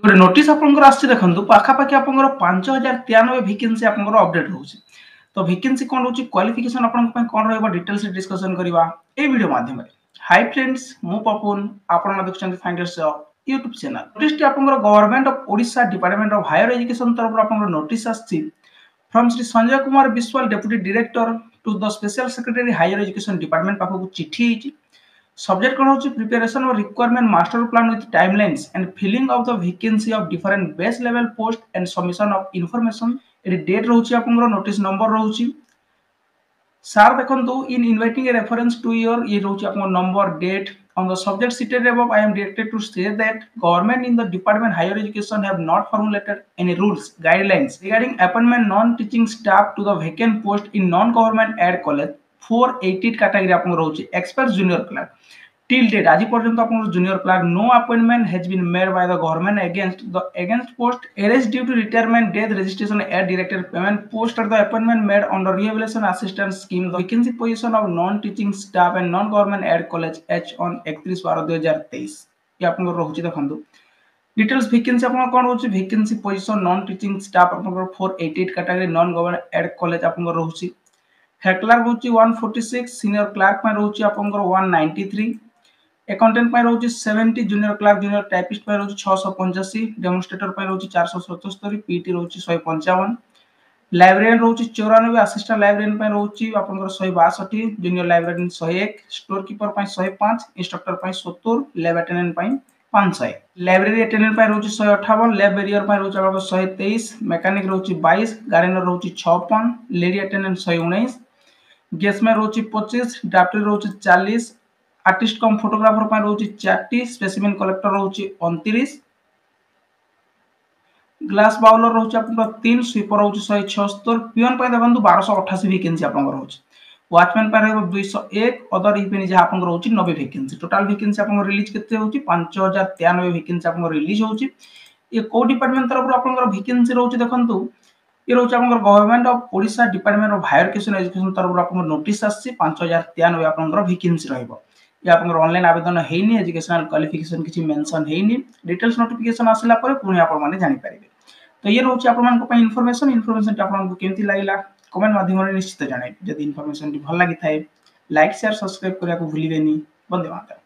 ଗୋଟେ ନୋଟିସ୍ ଆପଣଙ୍କର ଆସିଛି ଦେଖନ୍ତୁ ପାଖାପାଖି ଆପଣଙ୍କର ପାଞ୍ଚ ହଜାର ତେୟାନବେ ଭେକେନ୍ସି ଆପଣଙ୍କର ଅପଡେଟ୍ ହେଉଛି ତ ଭେକେନ୍ସି କ'ଣ ରହୁଛି? କ୍ୱାଲିଫିକେସନ୍ ଆପଣଙ୍କ ପାଇଁ କ'ଣ ରହିବ? ଡିଟେଲ୍ସରେ ଡିସ୍କସନ୍ କରିବା ଏଇ ଭିଡ଼ିଓ ମାଧ୍ୟମରେ। ହାଇ ଫ୍ରେଣ୍ଡସ୍ ମୁଁ ପପୁନ ଆପଣମାନେ ଦେଖୁଛନ୍ତି ଫାଇଣ୍ଡର୍ସ ୟୁଟ୍ୟୁବ୍ ଚ୍ୟାନେଲ୍ ନୋଟିସ୍ଟି ଆପଣଙ୍କର government of Odisha department of higher education ତରଫରୁ ଆପଣଙ୍କର ନୋଟିସ୍ ଆସିଛି। From Shri Sanjay Kumar Biswal deputy director to the special secretary higher education department ପାଖକୁ ଚିଠି ହେଇଛି। Subject code হচ্ছে preparation or requirement master plan with timelines and filling of the vacancy of different base level post and submission of information এটি date রহুছি আপনার notice number রহুছি sir দেখন্তু in inviting a reference to your ইয়ে রহুছি আপনার number date on the subject cited above i am directed to say that government in the department higher education have not formulated any rules guidelines regarding appointment non teaching staff to the vacant post in non government aid college four eighteen category ଆପଣଙ୍କର ରହୁଛି expert junior clerk till date ଆଜି ପର୍ଯ୍ୟନ୍ତ ଆପଣଙ୍କର junior clerk no appointment has been made by the government against the against post arise due to retirement death registration at directed payment post are the appointment made under rehabilitation assistant scheme the vacancy position of non teaching staff and non government aid college as on ଏକତିରିଶ ବାର ଦୁଇ ହଜାର ତେଇଶ ଇଏ ଆପଣଙ୍କର ରହୁଛି ଦେଖନ୍ତୁ details vacancy আপনার কোণ রয়েছে vacancy position non teaching staff আপনার four eighty eight category non government aid college আপনার রয়েছে হ্যাকলার রয়েছে one forty six senior clerk রয়েছে আপনার ওয়ান নাইন্টি থ্রি একাউন্টেন্ট রয়েছে seventy junior clerk junior typist রয়েছে ছশো পঞ্চাশি ডেমোনস্ট্রেটর রয়েছে চারশো সতস্তরি পিটি রয়েছে শহে পঞ্চাবন লাইব্রেরিয়ান রয়েছে চৌরানবে আসিষ্টান্ট লাইব্রেরিয়ান রয়েছে আপনার শহে বাষট্টি জুনিয়র লাইব্রেরিয়ান শহে এক স্টোর কিপর শহে পাঁচ ইনস্ট্রক্টর সত্তর ল্যাব আটেন্ডেন্ট পাঁচশহে লাইব্রেরি আটেন্ডেন্ট রয়েছে শহে অঠাবন ল্যাব বেরিয়র রয়েছে আপনার শহে তেইশ মেকানিক রয়েছে বাইশ গার্ডেনর রয়েছে ছপন লেডি আটেন্ডেন্ট শহে উনিশ ગેસમાં રહુચી પચીસ ડ્રાફ્ટରେ રહુଛି ଚାଳିଶ ଆର୍ଟିଷ୍ଟ କମ୍ ଫଟୋଗ୍ରାଫର ପାଇଁ ରହୁଛି ଚାରିଟି ସ୍ପେସିମେନ୍ କଲେକ୍ଟର ରହୁଛି ଅଣତିରିଶ ଗ୍ଲାସ୍ ବାଉଲର ରହୁଛି ଆପଣଙ୍କର ତିନି ସୁଇପର ରହୁଛି ଶହେ ଛଅସ୍ତର ପିଅନ୍ ପାଇଁ ଦେଖନ୍ତୁ ବାରଶହ ଅଠାଅଶୀ ଭ୍ୟାକେନ୍ସି ଆପଣଙ୍କର ରହୁଛି ୱାଚମ୍ୟାନ୍ ପାଇଁ ରହିବ ଦୁଇଶହ ଏକ ଅଦର ଇପିନି ଯାହା ଆପଣଙ୍କର ରହୁଛି ନବେ ଭ୍ୟାକେନ୍ସି ଟୋଟାଲ ଭ୍ୟାକେନ୍ସି ଆପଣଙ୍କର ରିଲିଜ୍ କେତେ ହେଉଛି ପାଞ୍ଚ ହଜାର ତେୟାନବେ ଭ୍ୟାକେନ୍ସି ଆପଣଙ୍କର ରିଲିଜ୍ ହେଉଛି ଇଏ କେଉଁ ଡିପାର୍ଟମେଣ୍ଟ ତରଫରୁ ଆପଣଙ୍କର ଭ୍ୟାକେନ୍ସି ରହୁଛି ଦେଖନ୍ତୁ ଇଏ ରହୁଛି ଆପଣଙ୍କର government of Odisha department of higher education education ତରଫରୁ ଆପଣଙ୍କର ନୋଟିସ୍ ଆସିଛି ପାଞ୍ଚ ହଜାର ତେୟାନବେ ଆପଣଙ୍କର ଭ୍ୟାକେନ୍ସି ରହିବ। ଇଏ ଆପଣଙ୍କର ଅନଲାଇନ୍ ଆବେଦନ ହେଇନି ଏଜୁକେସନାଲ କ୍ୱାଲିଫିକେସନ୍ କିଛି ମେନସନ୍ ହେଇନି ଡିଟେଲ୍ସ ନୋଟିଫିକେସନ୍ ଆସିଲା ପରେ ପୁଣି ଆପଣମାନେ ଜାଣିପାରିବେ। ତ ଇଏ ରହୁଛି ଆପଣମାନଙ୍କ ପାଇଁ ଇନଫର୍ମେସନ୍ ଇନଫର୍ମେସନ୍ଟି ଆପଣଙ୍କୁ କେମିତି ଲାଗିଲା କମେଣ୍ଟ ମାଧ୍ୟମରେ ନିଶ୍ଚିତ ଜଣାଇବେ। ଯଦି ଇନଫର୍ମେସନ୍ଟି ଭଲ ଲାଗିଥାଏ ଲାଇକ୍ ସେୟାର ସବସ୍କ୍ରାଇବ୍ କରିବାକୁ ଭୁଲିବେନି। ବନ୍ଦେ ମାତା